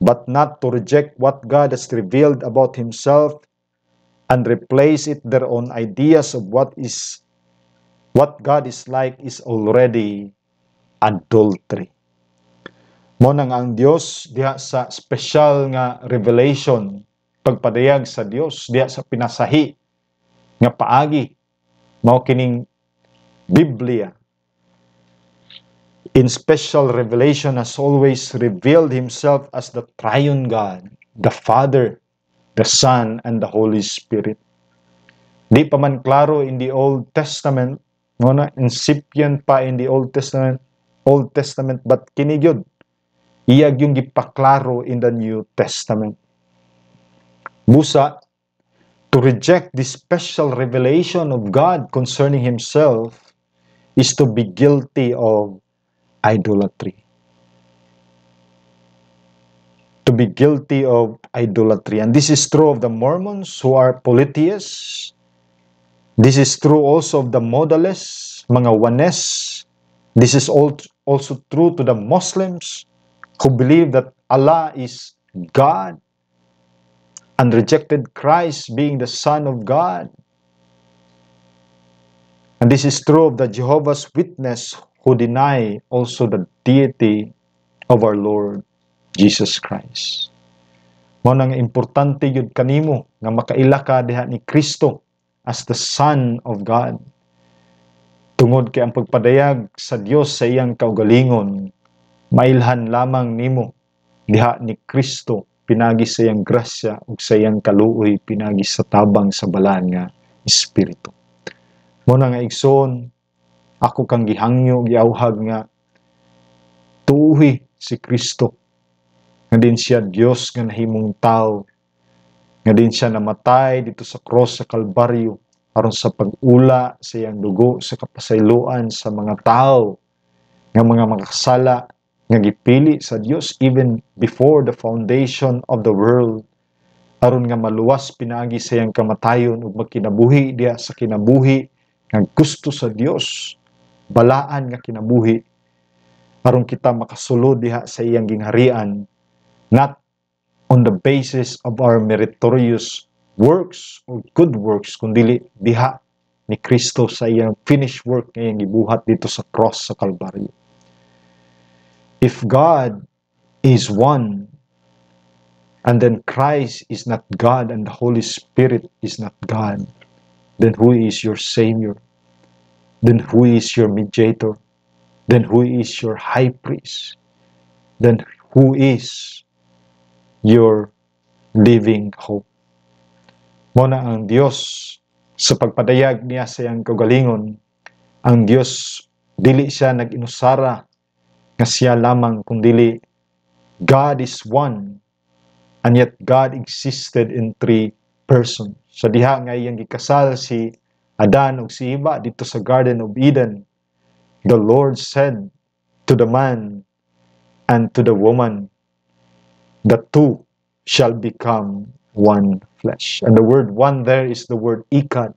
Speaker 1: but not to reject what God has revealed about Himself and replace it their own ideas of what is what God is like is already adultery. Mo nang ang Dios diha sa special nga revelation. Pagpadayag sa Dios diha sa pinasahi nga paagi. Mao kining Biblia. In special revelation has always revealed himself as the triune God, the Father, the Son, and the Holy Spirit. Di pa man klaro in the Old Testament, no na incipient pa in the Old Testament, Old Testament but kini gyud iyag yung gipaklaro in the New Testament. Busa to reject this special revelation of God concerning himself is to be guilty of idolatry. To be guilty of idolatry. And this is true of the Mormons who are polytheists. This is true also of the modalists, mga Wanes. This is also true to the Muslims who believe that Allah is God and rejected Christ being the Son of God. And this is true of the Jehovah's Witness who deny also the deity of our Lord Jesus Christ. Mo nang importante yun kanimo nga makaila ka diha ni Kristo as the Son of God. Tungod kay ang pagpadayag sa Dios sa iyang kaugalingon, mailhan lamang nimo. Diha ni Kristo pinagi sa iyang grasya ug sa iyang kaluoy pinagi sa tabang sa balan nga espiritu. Mo na nga igsoon, ako kang gihangyo giawhag nga tuhi si Kristo. Nga din siya Dios nga nahimong tao. Nga din siya namatay dito sa cross sa Kalbaryo aron sa pag-ula sa iyang dugo sa kapasayloan sa mga tao. Nga mga makasala nga gipili sa Dios even before the foundation of the world aron nga maluwas pinaagi sa iyang kamatayon ug magkinabuhi diya sa kinabuhi nga gusto sa Dios balaan nga kinabuhi aron kita makasulod diha sa iyang gingharian not on the basis of our meritorious works or good works kundi diha ni Kristo sa iyang finished work nga iyang gibuhat dito sa cross sa Kalbaryo. If God is one and then Christ is not God and the Holy Spirit is not God, then who is your Savior? Then who is your mediator? Then who is your high priest? Then who is your living hope? Mo na ang Dios sa pagpadayag niya sa iyang kagalingon, ang Dios dili siya nag-inusara nga siya lamang kung dili God is one and yet God existed in three persons. So, diha nga iyang gikasal si Adan ug si Eva dito sa Garden of Eden, the Lord said to the man and to the woman, the two shall become one flesh. And the word one there is the word ikad.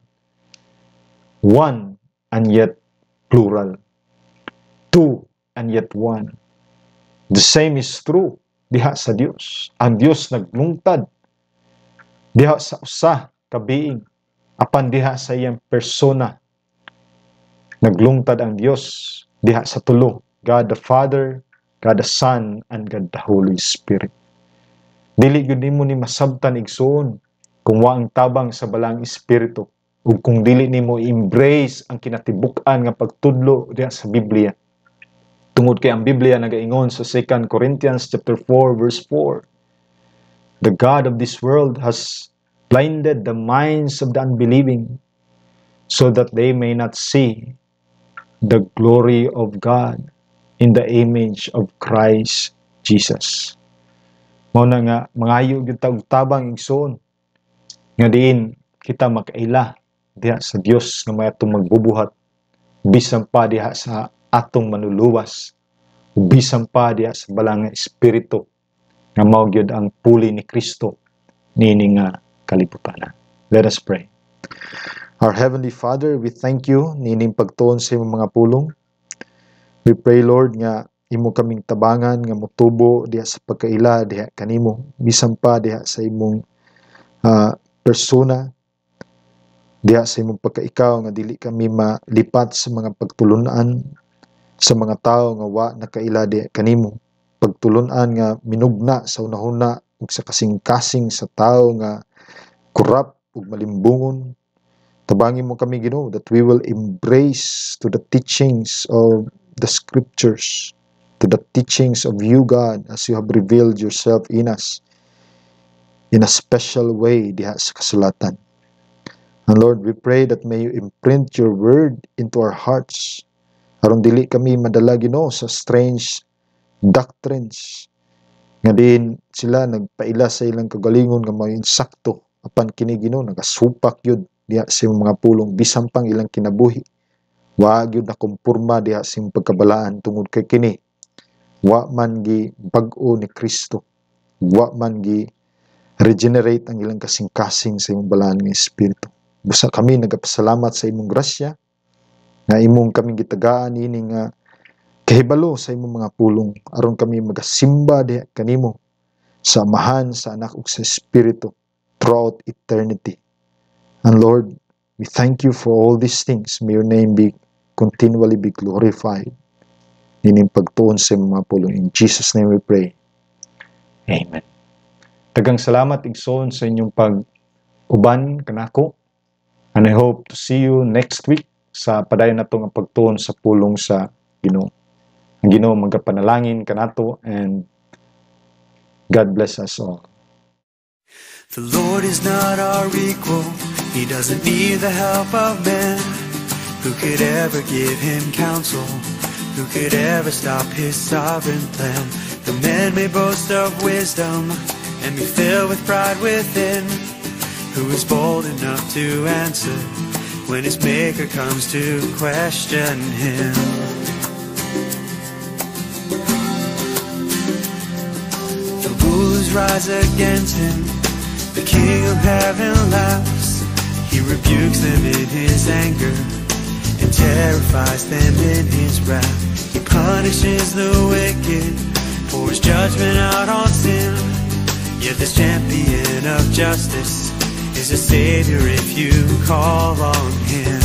Speaker 1: One and yet plural. Two and yet one. The same is true diha sa Dios. Ang Dios naglungtad diha sa usa ka being apan diha sa iyang persona. Naglungtad ang Dios diha sa tulo, God the Father, God the Son, and God the Holy Spirit. Dili gyud nimo ni masabtan igsoon kung wa ang tabang sa balang espiritu ug kung dili nimo embrace ang kinatibuk-an nga pagtudlo diha sa Biblia Tungod kay ang Biblia nagaingon sa 2 Corinthians chapter 4 verse 4. The God of this world has blinded the minds of the unbelieving so that they may not see the glory of God in the image of Christ Jesus. Mao na nga mangayo gyud ta tabang igsoon nga diin kita makaila diha sa Dios nga may atong magbubuhat bisan pa diha sa atong manuluwas bisan pa diya sa balang espiritu nga mao ang puli ni Kristo nini nga kalibutan. Let us pray. Our Heavenly Father, we thank you nining pagtuon sa imong mga pulong. We pray Lord nga imo kaming tabangan nga motubo diha sa pagkaila diha kanimo bisan pa diha sa imong uh, persona diha sa imong pagkaikaw nga dili kami malipat sa mga pagtulunan sa mga tao nga wa nakailadi kanimo. Pagtulunan nga minugna sa unahuna ug sa kasing-kasing sa tao nga kurap ug malimbungon. Tabangin mo kami Ginoo that we will embrace to the teachings of the scriptures to the teachings of you God as you have revealed yourself in us in a special way diha sa kasulatan and Lord we pray that may you imprint your word into our hearts. Aron dili kami madala Ginoo sa strange doctrines nga din sila nagpaila sa ilang kagalingon nga mga insakto apan kini Ginoo nagasupak yun diha sa mga pulong bisan pang ilang kinabuhi. Wa gyud na kumpurma diha sa pagkabalaan tungod kay kini. Wa man gi bag-o ni Kristo. Wa man gi regenerate ang ilang kasing-kasing sa imong balaan nga espiritu busa kami nagapasalamat sa imong grasya nga imong kaming gitagaan ini nga kahibalo sa imong mga pulong aron kami magasimba diha kanimo sa amahan sa anak ug sa espiritu throughout eternity. And Lord, we thank you for all these things. May your name be continually be glorified. Nining pagtuon sa mga pulong. In Jesus' name we pray. Amen. Tagang salamat igsoon sa inyong pag-uban kanako. And I hope to see you next week sa padayon nato nga pagtuon sa pulong sa Ginoo. Ang Ginoo magapanalangin kanato and God bless us all.
Speaker 2: The Lord is not our equal. He doesn't need the help of men. Who could ever give him counsel? Who could ever stop his sovereign plan? The men may boast of wisdom and be filled with pride within. Who is bold enough to answer? when his maker comes to question him. The rulers rise against him, the king of heaven laughs. He rebukes them in his anger and terrifies them in his wrath. He punishes the wicked, pours judgment out on sin. Yet this champion of justice is a savior if you call on him.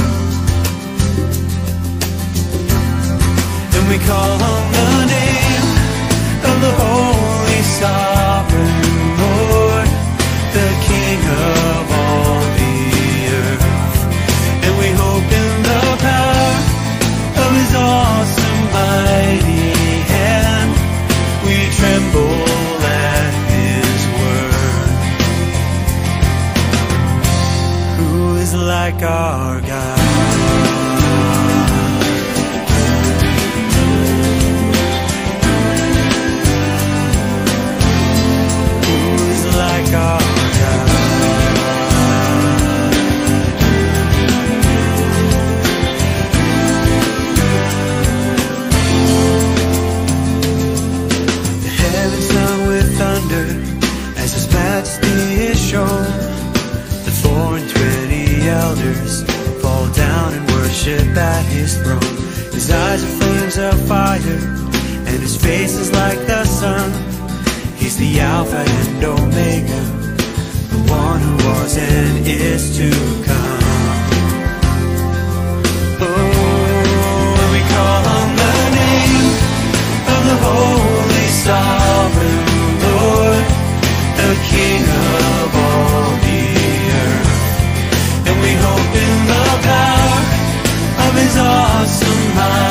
Speaker 2: And we call on the name of the Holy Sovereign Lord, the King of all the earth. And we hope in the power of his awesome mighty like our face is like the sun. He's the Alpha and Omega, the one who was and is to come. Oh, when we call on the name of the Holy Sovereign Lord, the King of all the earth, and we hope in the power of His awesome mighty